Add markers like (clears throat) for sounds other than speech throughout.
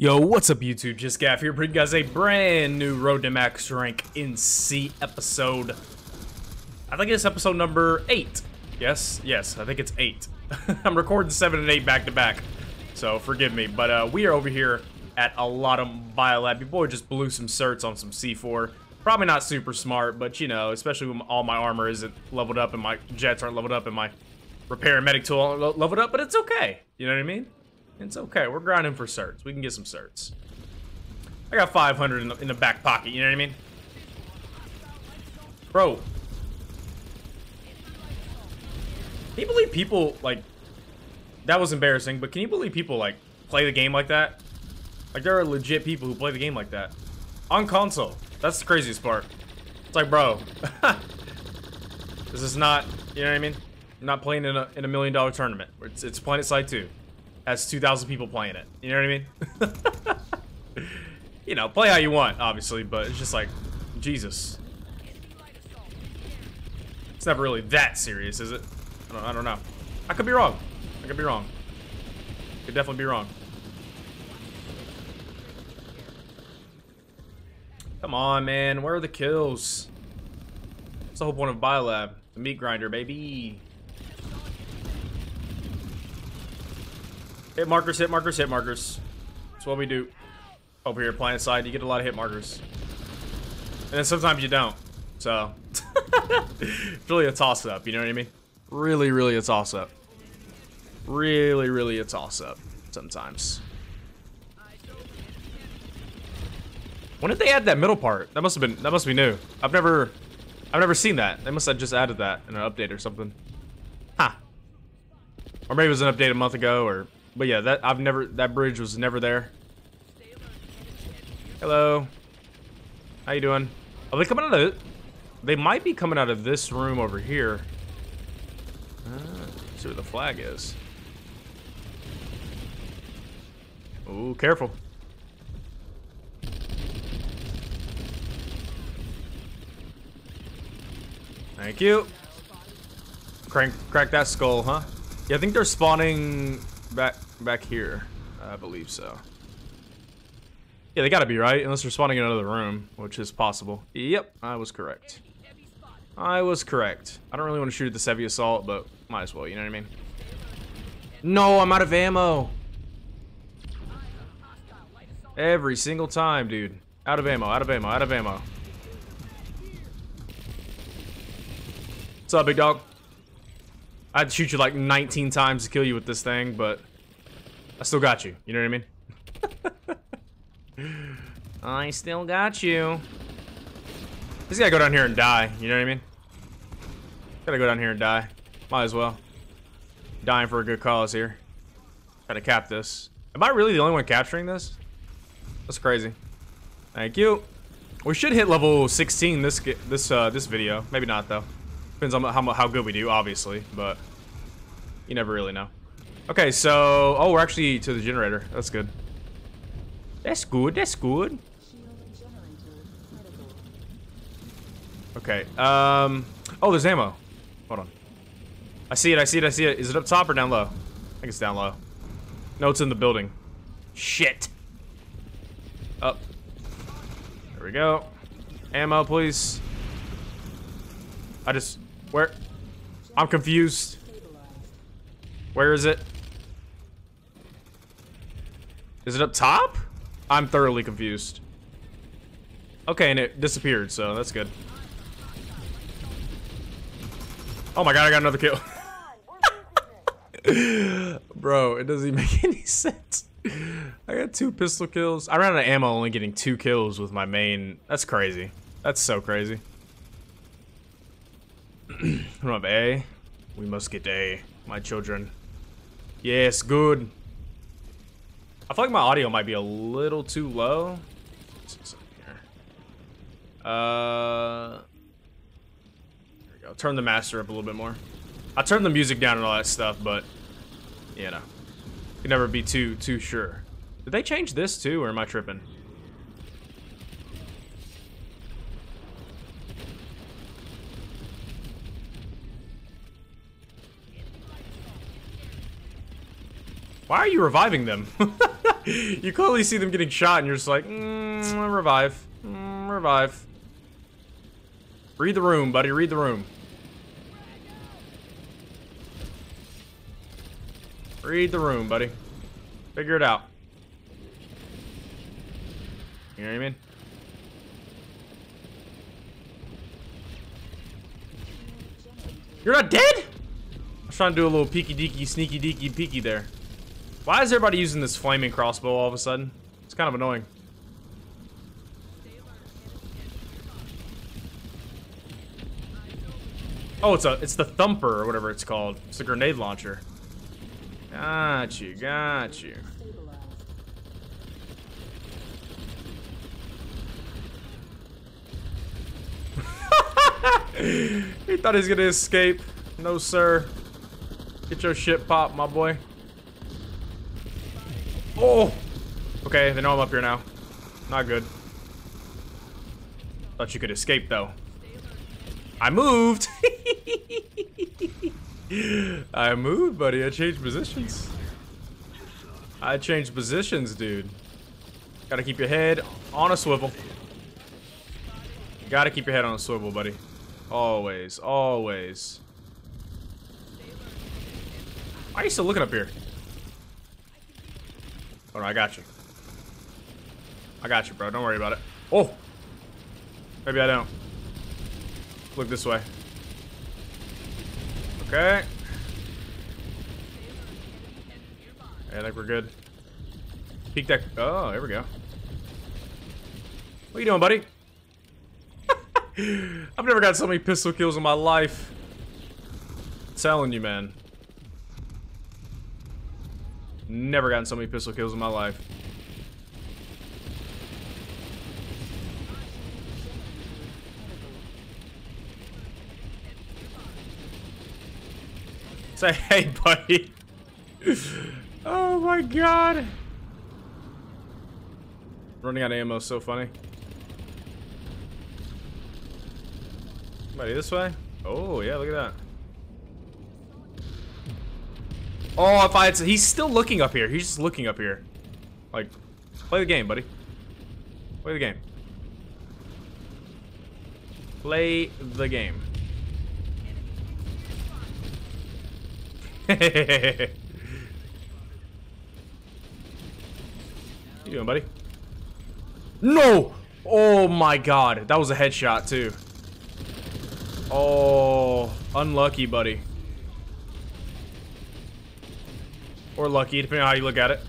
Yo, what's up YouTube? Just Gav here bringing you guys a brand new Road to Max Rank NC episode. I think it's episode number 8. Yes, yes, I think it's 8. (laughs) I'm recording 7 and 8 back to back, so forgive me. But uh, we are over here at Allatum Biolab. Your boy just blew some certs on some C4. Probably not super smart, but you know, especially when all my armor isn't leveled up and my jets aren't leveled up and my repair and medic tool aren't leveled up, but it's okay. You know what I mean? It's okay. We're grinding for certs. We can get some certs. I got 500 in the, in the back pocket. You know what I mean? Bro. Can you believe people, like... That was embarrassing, but can you believe people, like, play the game like that? Like, there are legit people who play the game like that. On console. That's the craziest part. It's like, bro. (laughs) this is not... You know what I mean? I'm not playing in a, in a million dollar tournament. It's, it's PlanetSide 2 has 2,000 people playing it. You know what I mean? (laughs) you know, play how you want, obviously, but it's just like, Jesus. It's never really that serious, is it? I don't, I don't know. I could be wrong. I could be wrong. Could definitely be wrong. Come on, man. Where are the kills? That's the whole point of Biolab. The meat grinder, baby. Hit markers, hit markers, hit markers. That's what we do. Over here, PlanetSide, you get a lot of hit markers. And then sometimes you don't. So, (laughs) it's really a toss-up, you know what I mean? Really, really a toss-up. Really, really a toss-up sometimes. When did they add that middle part? That must have been, that must be new. I've never, I've never seen that. They must have just added that in an update or something. Huh. Or maybe it was an update a month ago, or but yeah, that I've never that bridge was never there. Hello. How you doing? Are they coming out of? They might be coming out of this room over here. Uh, see where the flag is. Oh, careful. Thank you. Crank, crack that skull, huh? Yeah, I think they're spawning back back here. I believe so. Yeah, they gotta be right, unless they're spawning in another room, which is possible. Yep, I was correct. I was correct. I don't really want to shoot at the heavy assault, but might as well, you know what I mean? No, I'm out of ammo! Every single time, dude. Out of ammo, out of ammo, out of ammo. What's up, big dog? I'd shoot you like 19 times to kill you with this thing, but I still got you. You know what I mean? (laughs) I still got you. He's gotta go down here and die. You know what I mean? Gotta go down here and die. Might as well. Dying for a good cause here. Gotta cap this. Am I really the only one capturing this? That's crazy. Thank you. We should hit level 16 this this uh, this video. Maybe not though. Depends on how, how good we do, obviously, but you never really know. Okay, so... Oh, we're actually to the generator. That's good. That's good, that's good. Okay, um... Oh, there's ammo. Hold on. I see it, I see it, I see it. Is it up top or down low? I think it's down low. No, it's in the building. Shit. Up. There we go. Ammo, please. I just... Where? I'm confused. Where is it? Is it up top? I'm thoroughly confused. Okay, and it disappeared, so that's good. Oh my god, I got another kill. (laughs) Bro, it doesn't even (laughs) make any sense. I got two pistol kills. I ran out of ammo only getting two kills with my main. That's crazy. That's so crazy. (clears throat) From up A. We must get A, my children. Yes, good. I feel like my audio might be a little too low. Uh, we go. Turn the master up a little bit more. I turned the music down and all that stuff, but you know, you can never be too too sure. Did they change this too, or am I tripping? Why are you reviving them? (laughs) (laughs) you clearly see them getting shot, and you're just like, mm, revive, mm, revive. Read the room, buddy. Read the room. Read the room, buddy. Figure it out. You know what I mean? You're not dead? I was trying to do a little peeky deeky, sneaky deeky peeky there. Why is everybody using this flaming crossbow all of a sudden? It's kind of annoying. Oh, it's a it's the thumper or whatever it's called. It's a grenade launcher. Got you, got you. (laughs) he thought he was gonna escape. No, sir. Get your shit popped, my boy. Oh! Okay, they know I'm up here now. Not good. Thought you could escape, though. I moved! (laughs) I moved, buddy. I changed positions. I changed positions, dude. Gotta keep your head on a swivel. Gotta keep your head on a swivel, buddy. Always, always. Why are you still looking up here? I got you. I got you, bro. Don't worry about it. Oh! Maybe I don't. Look this way. Okay. I think we're good. Peek that. Oh, there we go. What you doing, buddy? (laughs) I've never got so many pistol kills in my life. I'm telling you, man. Never gotten so many pistol kills in my life. Say (laughs) hey, buddy. oh my god. Running out of ammo is so funny. Somebody this way? Oh, yeah, look at that. Oh, if I had he's still looking up here. He's just looking up here. Like, play the game, buddy. Play the game. Play the game. (laughs) you doing, buddy? No! Oh my god, that was a headshot too. Oh, unlucky, buddy. Or lucky, depending on how you look at it.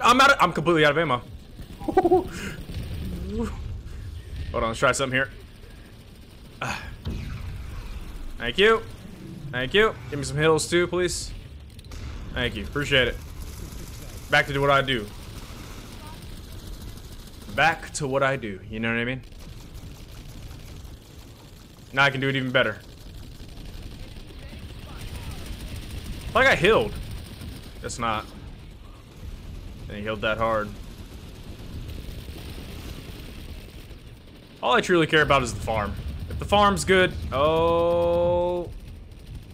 I'm out of, I'm completely out of ammo. (laughs) Hold on, let's try something here. (sighs) Thank you. Thank you. Give me some hills too, please. Thank you. Appreciate it. Back to what I do. Back to what I do. You know what I mean? Now I can do it even better. I got healed. Guess not. Didn't healed that hard. All I truly care about is the farm. If the farm's good, oh,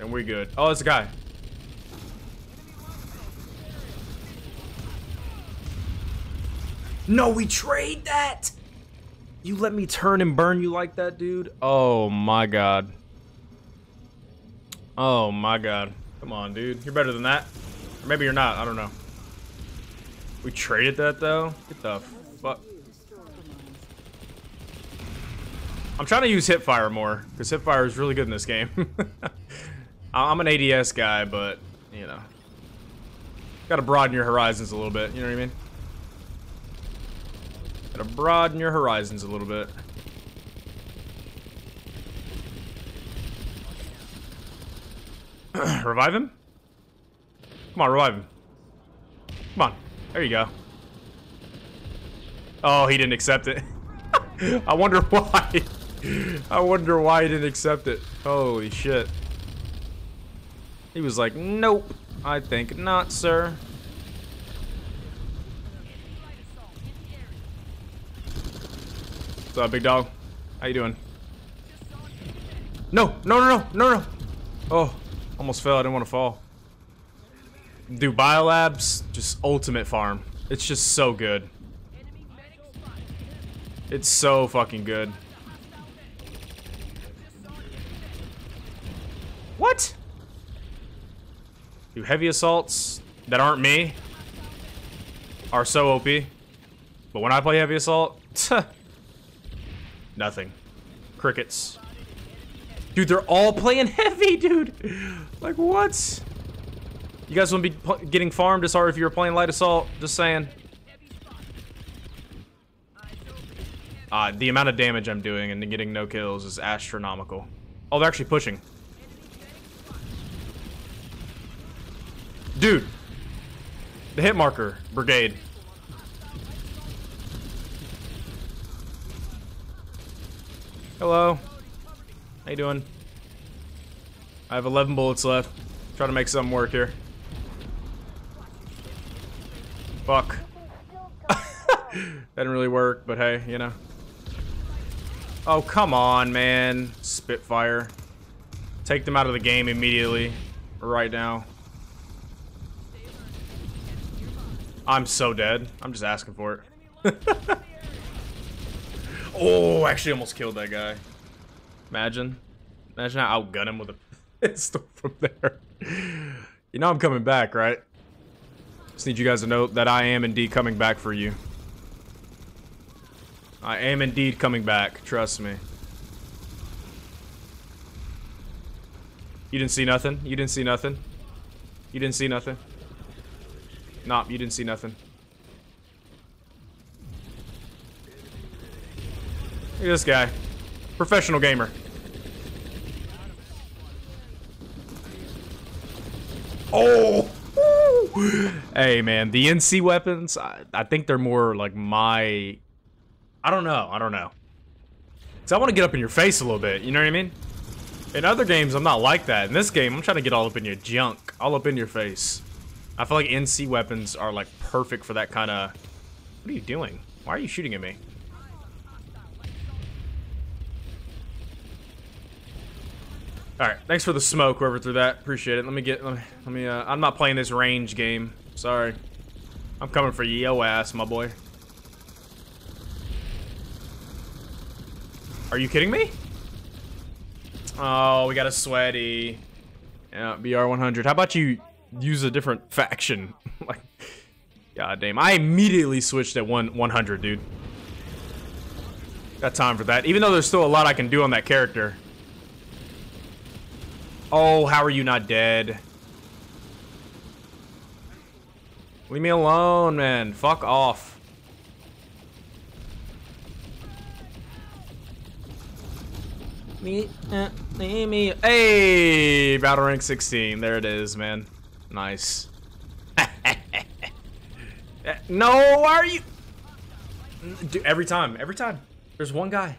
and we're good. Oh, it's a guy. No, we trade that. You let me turn and burn you like that, dude? Oh my god. Oh my god. Come on, dude. You're better than that. Or maybe you're not. I don't know. We traded that, though? Get the fuck. I'm trying to use hipfire more, because hipfire is really good in this game. (laughs) I'm an ADS guy, but, you know. Gotta broaden your horizons a little bit, you know what I mean? Gotta broaden your horizons a little bit. (clears throat) revive him? Come on, revive him. Come on. There you go. Oh, he didn't accept it. (laughs) I wonder why. I wonder why he didn't accept it. Holy shit. He was like, nope. I think not, sir. What's up, big dog? How you doing? No, no, no, no, no, no. Oh, almost fell. I didn't want to fall. Dude, Biolabs, just ultimate farm. It's just so good. It's so fucking good. What? Do heavy assaults that aren't me are so OP. But when I play heavy assault, (laughs) nothing. Crickets. Dude, they're all playing (laughs) heavy, dude. Like, what? You guys wouldn't be getting farmed as hard if you were playing light assault. Just saying. Uh, the amount of damage I'm doing and getting no kills is astronomical. Oh, they're actually pushing. Dude. The hit marker brigade. Hello. How you doing? I have 11 bullets left. Try to make something work here. Fuck. (laughs) That didn't really work, but hey, you know. Oh, come on, man. Spitfire. Take them out of the game immediately. Right now. I'm so dead. I'm just asking for it. (laughs) oh, actually almost killed that guy. Imagine. Imagine I outgun him with a (laughs) pistol from there. You know I'm coming back, right? Just need you guys to know that I am indeed coming back for you. I am indeed coming back. Trust me. You didn't see nothing? You didn't see nothing? You didn't see nothing? Nope, you didn't see nothing. Look at this guy. Professional gamer. Oh! hey, man, the NC weapons, I, I think they're more like my... I don't know, I don't know. So I want to get up in your face a little bit, you know what I mean? In other games, I'm not like that. In this game, I'm trying to get all up in your junk, all up in your face. I feel like NC weapons are like perfect for that kind of... What are you doing? Why are you shooting at me? All right, thanks for the smoke, whoever threw that. Appreciate it. Let me get, let me, let me uh, I'm not playing this range game. Sorry. I'm coming for yo ass, my boy. Are you kidding me? Oh, we got a sweaty. Yeah, BR100. How about you use a different faction? (laughs) like, god damn. I immediately switched at one 100, dude. Got time for that. Even though there's still a lot I can do on that character. Oh, how are you not dead? Leave me alone, man. Fuck off. Me, uh, me. Hey, battle rank 16. There it is, man. Nice. (laughs) no, why are you? Dude, every time, every time. There's one guy.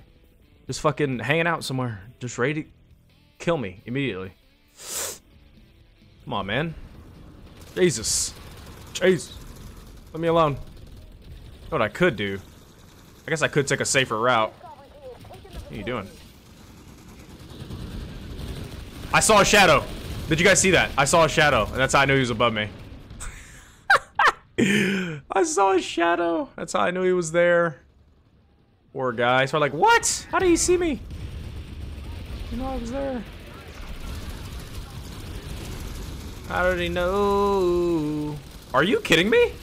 Just fucking hanging out somewhere. Just ready kill me immediately. Come on, man. Jesus. Jesus. Let me alone. You know what I could do? I guess I could take a safer route. What are you doing? I saw a shadow. Did you guys see that? I saw a shadow, and that's how I knew he was above me. (laughs) I saw a shadow. That's how I knew he was there. Poor guy. So I'm like, what? How did he see me? You know I was there. I already know. Are you kidding me?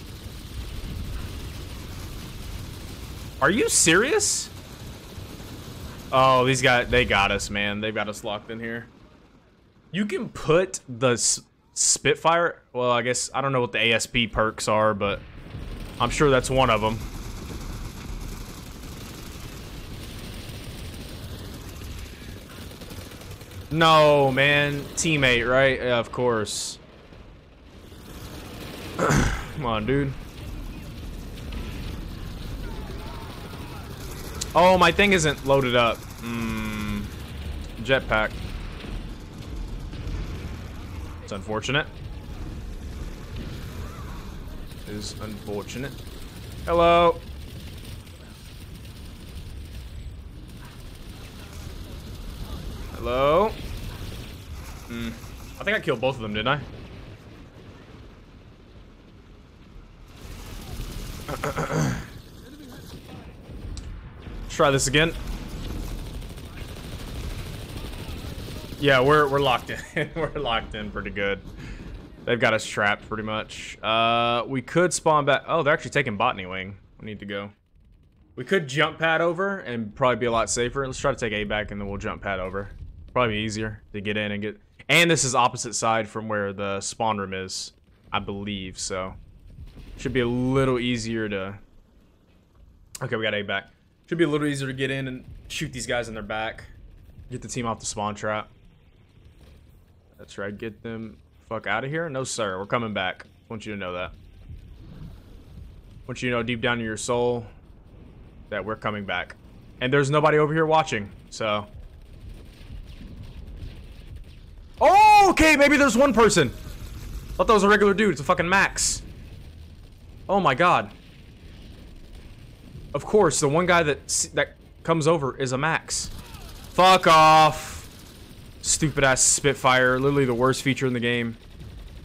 Are you serious? Oh, these guys, they got us, man. They've got us locked in here. You can put the Spitfire, well, I guess, I don't know what the ASP perks are, but I'm sure that's one of them. No, man. Teammate, right? Yeah, of course. (clears throat) Come on, dude. Oh, my thing isn't loaded up. Hmm. Jetpack. It's unfortunate. It is unfortunate. Hello. Hello? Mm. I think I killed both of them, didn't I? Let's (clears throat) try this again. Yeah, we're we're locked in. (laughs) we're locked in pretty good. They've got us trapped pretty much. Uh, we could spawn back. Oh, they're actually taking botany wing. We need to go. We could jump pad over and probably be a lot safer. Let's try to take A back and then we'll jump pad over. Probably easier to get in and get. And this is opposite side from where the spawn room is, I believe. So should be a little easier to. Okay, we got A back. Should be a little easier to get in and shoot these guys in their back. Get the team off the spawn trap. That's right. Get them fuck out of here. No, sir. We're coming back. Want you to know that. Want you to know deep down in your soul that we're coming back. And there's nobody over here watching, so. Oh, okay. Maybe there's one person. Thought that was a regular dude. It's a fucking Max. Oh my god. Of course, the one guy that that comes over is a Max. Fuck off. Stupid ass Spitfire. Literally the worst feature in the game.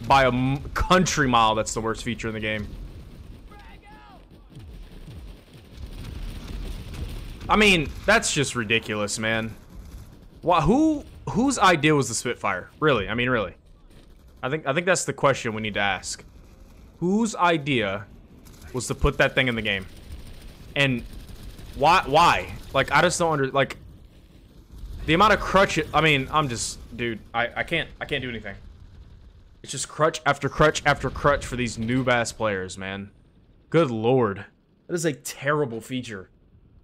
By a country mile, that's the worst feature in the game. I mean, that's just ridiculous, man. Why, who whose idea was the Spitfire? Really? I mean, really. I think I think that's the question we need to ask. Whose idea was to put that thing in the game? And why why? Like I just don't under like the amount of crutch I mean, I'm just dude, I I can't I can't do anything. It's just crutch after crutch after crutch for these new bass players, man. Good lord. That is a terrible feature.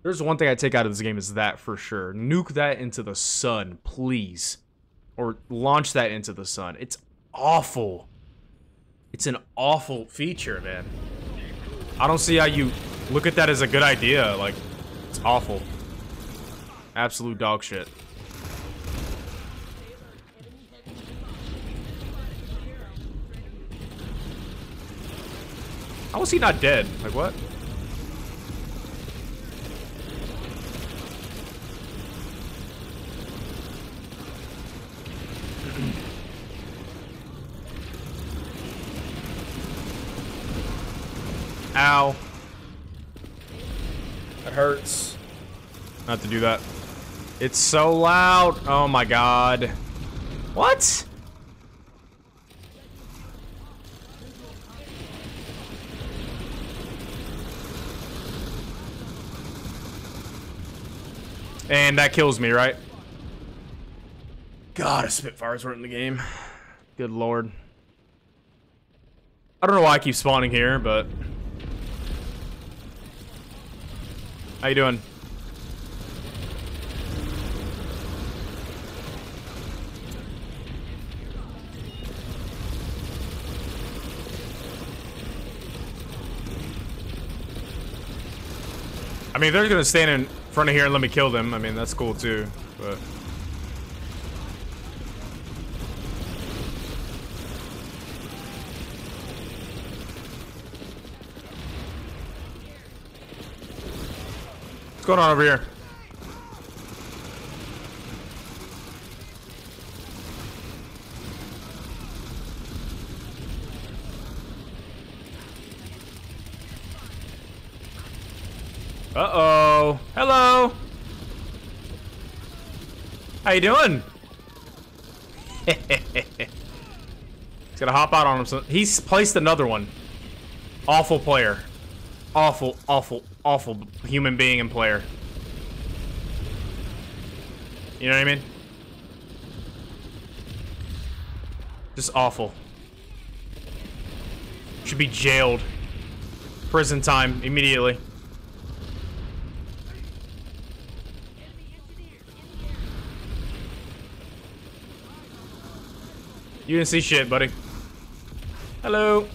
There's one thing I take out of this game is that for sure. Nuke that into the sun, please. Or launch that into the sun. It's awful. It's an awful feature, man. I don't see how you look at that as a good idea. Like, it's awful. Absolute dog shit. How was he not dead? Like, what? Ow. That hurts. Not to do that. It's so loud. Oh my god. What? And that kills me, right? God, if Spitfires weren't in the game. Good lord. I don't know why I keep spawning here, but... How you doing? I mean, they're gonna stand in front of here and let me kill them. I mean, that's cool too, but... What's going on over here? Uh-oh. Hello. How you doing? (laughs) He's gonna hop out on him. He's placed another one. Awful player. Awful, awful, awful human being and player. You know what I mean? Just awful. Should be jailed. Prison time immediately. You didn't see shit, buddy. Hello.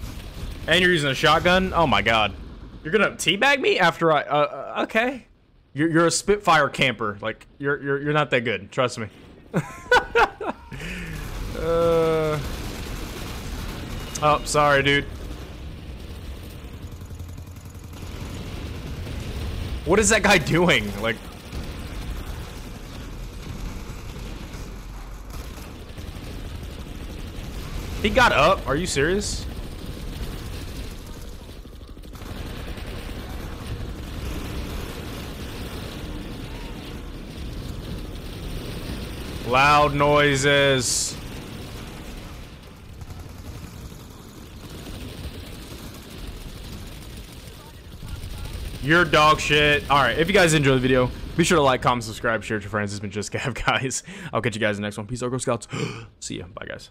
And you're using a shotgun? Oh my god. You're gonna teabag me after I, uh, uh, okay. You're, you're a Spitfire camper. Like, you're, you're, you're not that good. Trust me. (laughs) uh... Oh, sorry, dude. What is that guy doing? Like, He got up. Are you serious? Loud noises. You're dog shit. Alright, if you guys enjoyed the video, be sure to like, comment, subscribe, share it to friends. It's been Just Gav, (laughs) guys. I'll catch you guys in the next one. Peace out, Girl Scouts. (gasps) See ya. Bye, guys.